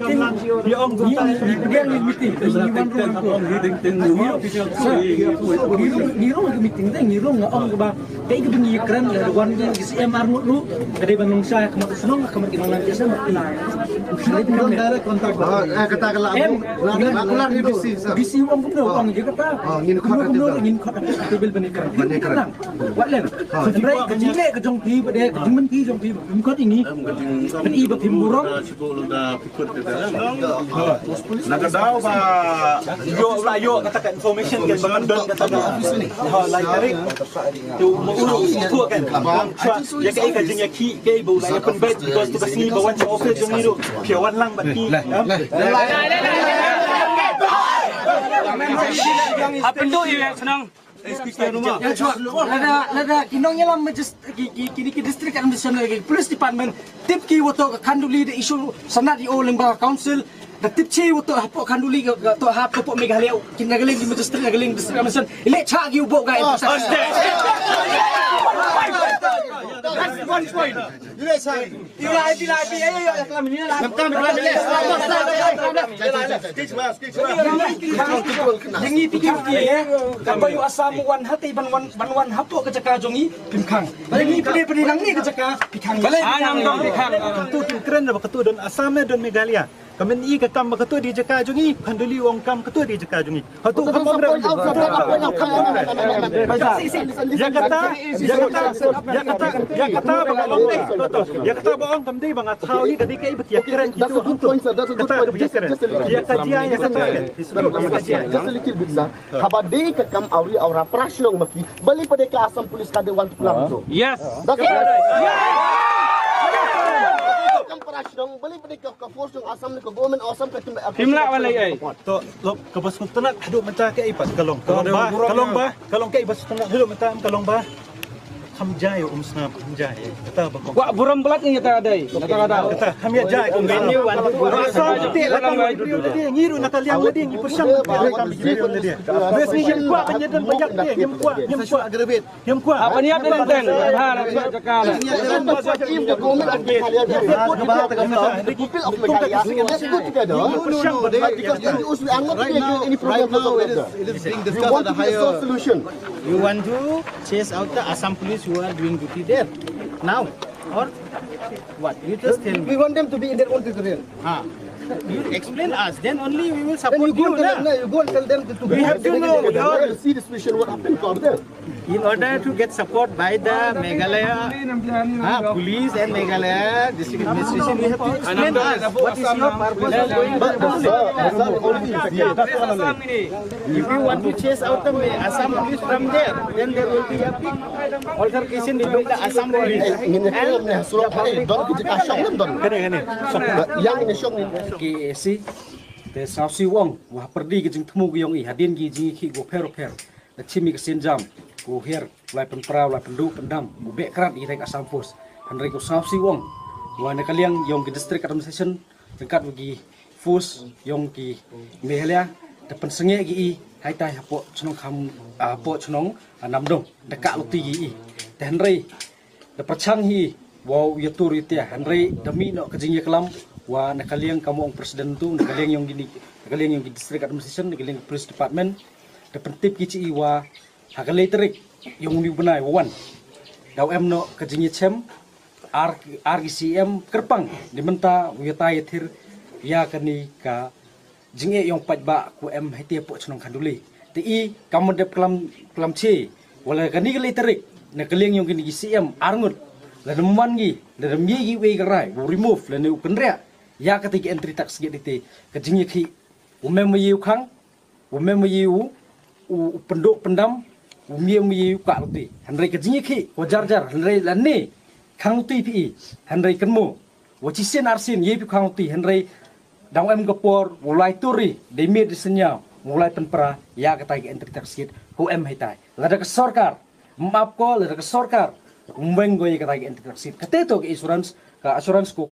Ngirong ke meeting teh ngirong nga ong ba kay ke bengi keren la wan ge si MR ngut lu kade banung sa kamat sunong kamat kinong lan jasa mati. Kali pun direct kontak. Ah, eh, katakanlah Em, aku ulang ni bisi. Bisi wong kumdo wong je kata. Oh, ngin khot kumdo aktif dah. ngin khot table benikar. Benikar. Wat len. Sebenarnya kejile ke jong pi bade ke jong men pi jong pi. Kum khot ini. Ben i ba pim burong. Nakadaw ba yo la yo katakan information kan bangandon katakan ha lai tarik tu mulu tu kan ya kai ka jing ya ki kai bu lai pen bet because tu basni bawan cha office jong ni do piawan lang bat ki tu yang senang? Lada lada kinong yalam majis kini ki district administration lagi police department tip ki woto kanduli the issue sanat di oleng ba council. The tip chi woto hapo kanduli ga to hapo po meghalaya kinagaling di majis nagaling district administration ile cha gi ubo ga Ila ila ila ayo ayo kalam ni la. Yang ni pikir ki eh kamu yu asam wan hati ban wan ban wan hapo ke caka jongi pimkang. Balik ni pede pede nang ni ke caka pikang. Balik Anam dong dikang. tu tim keren ba ketu don asam don megalia Kamen i ka kam ba ketu di jaka jongi kanduli wong kam ketu di jaka jongi hatu kam ba Jakarta, Jakarta, Jakarta, Jakarta bang long day. Toto, Jakarta bang kam day bang atau ni kadi kai betia keren itu untuk. Kata betia keren. Dia kajian yang kata kan. Just a little bit sir. Habade ka kam awri awra prashlong maki. Bali pada ke asam polis kade wan pulang tu. Yes. That's right. Kam prashlong bali pada ke ke force yung asam ni ke government asam ka tim. Himla walay ay. To lo kabas kung tanak hadu menta kai ipas kalong. Kalong ba? Kalong ba? Kalong kai ipas tanak hadu menta kalong ba? Hamjai um snap hamjai. Kata ba ko. Wak buram belat ni kata ada. Kata kata. Kata hamia jai um Venue wan tu buram. Asal ti la kam video dia ngiru nakaliang dia ngi persang dia kam video dia. Bes ni him kwa penyedan banyak dia him kwa him kwa agrebet. Him kwa. Apa ni apa tentang? Ha nak buat cakap lah. Im the government and Meghalaya. The people of Meghalaya. Let's go together. Because in the US not taking any program for the weather. We want to get a solution. You want to chase out the Assam police who are doing duty there now, or what? You just tell me. We want them to be in their own territory. Ah, you explain us. Then only we will Then support you go, you. and tell them, no, you go and tell them to, to We have to know, we have- to see the situation what happened over there. In order to get support by the Meghalaya ah, police and Meghalaya district administration, we have to explain us what is your purpose of going. If you want to chase out the Assam police from there, then there will be a big altercation between the Assam police Eh, and eh. Yang ini ni. KAC te sao si wong wa perdi ke jing temu yong i hadin gi jing ki go pero per na chimi ke sin go her lai pen pra lai pen du pen dam go be krat i rek asam fus han si wong. Wa na kaliang yong ki district administration jengkat bagi fus yong ki mehelia te pen senge gi i hai tai hapo chnong kham apo chnong nam dong. Dekat luti gi i han rei da perchang hi wow yatur itia hanrei demi no kajing ya kelam. Wa nakaliang kamu ang presiden tu nakaliang yang gini nakaliang yang di district administration nakaliang police department. Da pentip kici iwa hakalei terik yang ni benai wan daw em no kajing ya chem R RGCM kerpang. Di menta wiyata yathir ya kani ka jinge yang pat ba ku em hati po chnong khanduli ti i kamu de kelam kelam che wala kani kalei terik nakaliang yang gini GCM arngut la naman gi la namye gi we garai wo remove la ne ukenria ya kati ki entry tax gi dite ka jingi ki ume mo yu khang ume mo yu u pendok pendam umie mo yu ka luti hanrei ka ki ko jar jar hanrei la ne khang luti pi. Kan mo wo chi sen arsin ye pi khang luti hanrei dang em gapor mulai turi. De senya mulai penpra ya kata ki entry tax gi ko em hai tai. La da ka maaf ko la da ka sarkar Umbeng go ye kata ki entry tax gi kate to insurance ka assurance ko